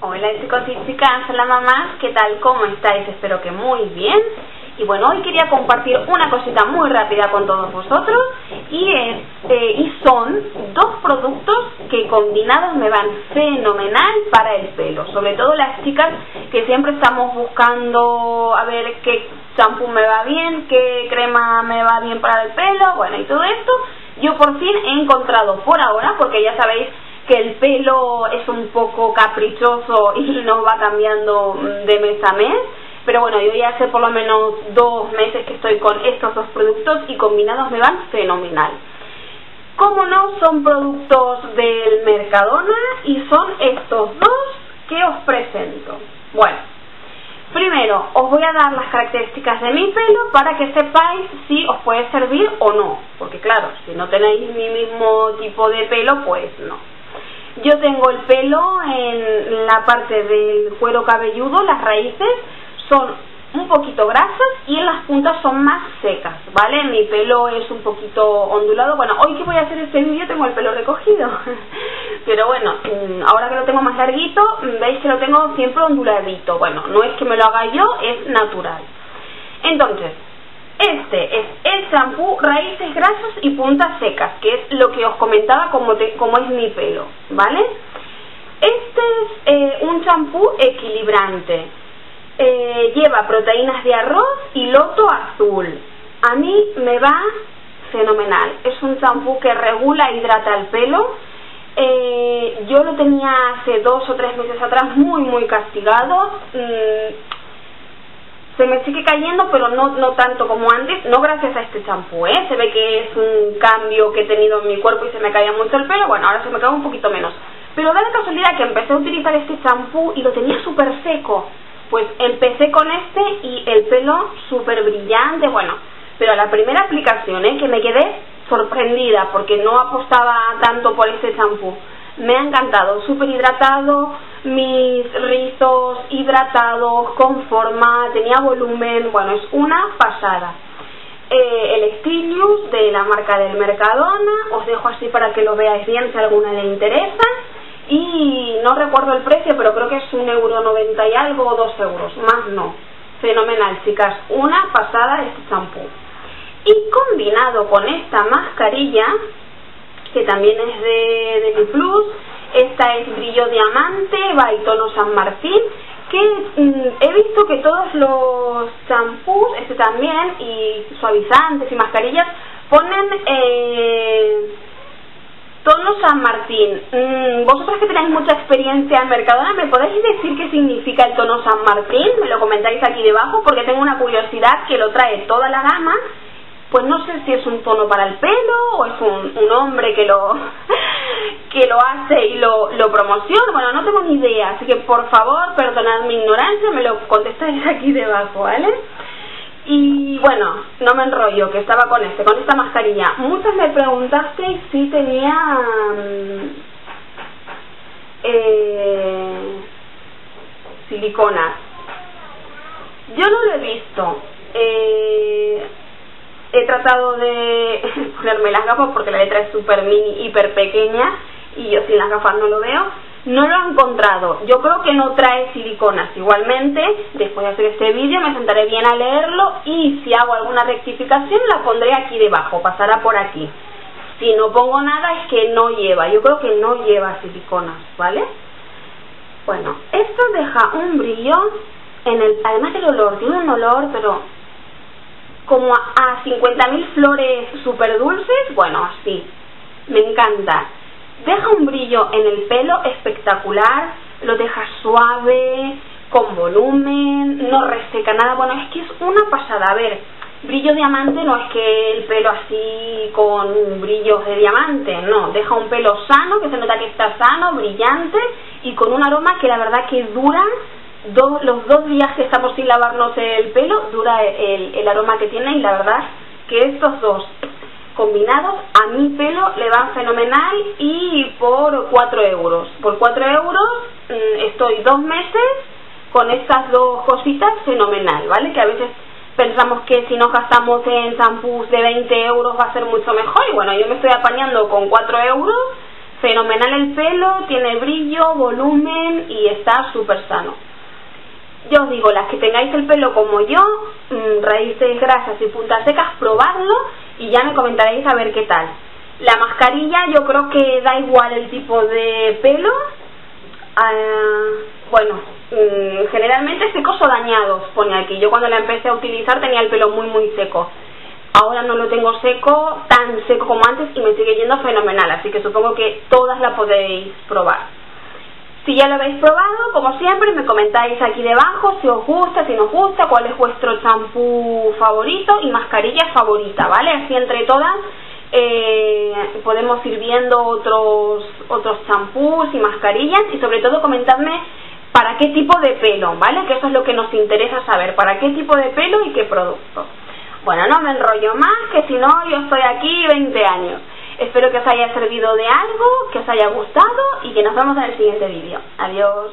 Hola chicos y chicas, hola mamás, ¿qué tal? ¿Cómo estáis? Espero que muy bien. Y bueno, hoy quería compartir una cosita muy rápida con todos vosotros y, eh, y son dos productos que combinados me van fenomenal para el pelo. Sobre todo las chicas que siempre estamos buscando a ver qué champú me va bien, qué crema me va bien para el pelo, bueno, y todo esto. Yo por fin he encontrado por ahora, porque ya sabéis que el pelo es un poco caprichoso y no va cambiando de mes a mes. Pero bueno, yo ya hace por lo menos dos meses que estoy con estos dos productos y combinados me van fenomenal. Como no, son productos del Mercadona y son estos dos que os presento. Bueno, primero os voy a dar las características de mi pelo para que sepáis si os puede servir o no. Porque claro, si no tenéis mi mismo tipo de pelo, pues no. Yo tengo el pelo en la parte del cuero cabelludo, las raíces son un poquito grasas y en las puntas son más secas, ¿vale? Mi pelo es un poquito ondulado. Bueno, hoy que voy a hacer este vídeo tengo el pelo recogido. Pero bueno, mm, ahora que lo tengo más larguito, mm, veis que lo tengo siempre onduladito. Bueno, no es que me lo haga yo, es natural. Entonces, este es el champú raíces grasas y puntas secas, que es lo que os comentaba como, es mi pelo, ¿vale? Este es eh, un champú equilibrante. Eh, lleva proteínas de arroz y loto azul. A mí me va fenomenal. Es un champú que regula e hidrata el pelo. Eh, yo lo tenía hace dos o tres meses atrás muy, muy castigado. Mm, se me sigue cayendo, pero no, no tanto como antes, no gracias a este champú, ¿eh? Se ve que es un cambio que he tenido en mi cuerpo y se me caía mucho el pelo, bueno, ahora se me cae un poquito menos. Pero da la casualidad que empecé a utilizar este champú y lo tenía súper seco. Pues empecé con este y el pelo súper brillante, bueno, pero a la primera aplicación, ¿eh? Que me quedé sorprendida porque no apostaba tanto por este champú me ha encantado, súper hidratado, mis rizos hidratados, con forma, tenía volumen, bueno, es una pasada. Eh, el Stilius de la marca del Mercadona, os dejo así para que lo veáis bien si alguna le interesa. Y no recuerdo el precio, pero creo que es un euro noventa y algo o dos euros, más no. Fenomenal, chicas, una pasada este champú. Y combinado con esta mascarilla, que también es de, de Plus. Esta es Brillo Diamante, Baitono San Martín, que mm, he visto que todos los champús, este también, y suavizantes y mascarillas, ponen eh, tono San Martín. Mm, vosotros que tenéis mucha experiencia en Mercadona, ¿me podéis decir qué significa el tono San Martín? Me lo comentáis aquí debajo porque tengo una curiosidad que lo trae toda la gama pues no sé si es un tono para el pelo o es un, un hombre que lo que lo hace y lo, lo promociona, bueno, no tengo ni idea, así que por favor, perdonad mi ignorancia, me lo contestáis aquí debajo, ¿vale? Y bueno, no me enrollo, que estaba con este, con esta mascarilla. Muchas me preguntasteis si tenía mm, eh, siliconas. Yo no lo he visto. Eh, he tratado de ponerme las gafas porque la letra es súper mini, hiper pequeña y yo sin las gafas no lo veo. No lo he encontrado. Yo creo que no trae siliconas. Igualmente, después de hacer este vídeo me sentaré bien a leerlo y si hago alguna rectificación la pondré aquí debajo, pasará por aquí. Si no pongo nada es que no lleva. Yo creo que no lleva siliconas, ¿vale? Bueno, esto deja un brillo en el... Además del olor, tiene un olor, pero como a, 50.000 flores súper dulces, bueno, así, me encanta. Deja un brillo en el pelo espectacular, lo deja suave, con volumen, no reseca nada, bueno, es que es una pasada, a ver, brillo diamante no es que el pelo así con brillos de diamante, no, deja un pelo sano, que se nota que está sano, brillante y con un aroma que la verdad que dura los dos días que estamos sin lavarnos el pelo dura el, el aroma que tiene y la verdad que estos dos combinados a mi pelo le van fenomenal y por 4 euros. Por 4 euros mm, estoy dos meses con estas dos cositas fenomenal, ¿vale? Que a veces pensamos que si nos gastamos en champús de 20 euros va a ser mucho mejor y bueno, yo me estoy apañando con 4 euros fenomenal el pelo, tiene brillo, volumen y está súper sano. Yo os digo, las que tengáis el pelo como yo, mm, raíces grasas y puntas secas, probadlo y ya me comentaréis a ver qué tal. La mascarilla yo creo que da igual el tipo de pelo. Ah, bueno, mm, generalmente secos o dañados, pone aquí. Yo cuando la empecé a utilizar tenía el pelo muy muy seco. Ahora no lo tengo seco, tan seco como antes y me sigue yendo fenomenal, así que supongo que todas la podéis probar. Si ya lo habéis probado, como siempre, me comentáis aquí debajo si os gusta, si no os gusta, cuál es vuestro champú favorito y mascarilla favorita, ¿vale? Así entre todas eh, podemos ir viendo otros otros champús y mascarillas y sobre todo comentadme para qué tipo de pelo, ¿vale? Que eso es lo que nos interesa saber, para qué tipo de pelo y qué producto. Bueno, no me enrollo más, que si no yo estoy aquí 20 años. Espero que os haya servido de algo, que os haya gustado y que nos vemos en el siguiente vídeo. Adiós.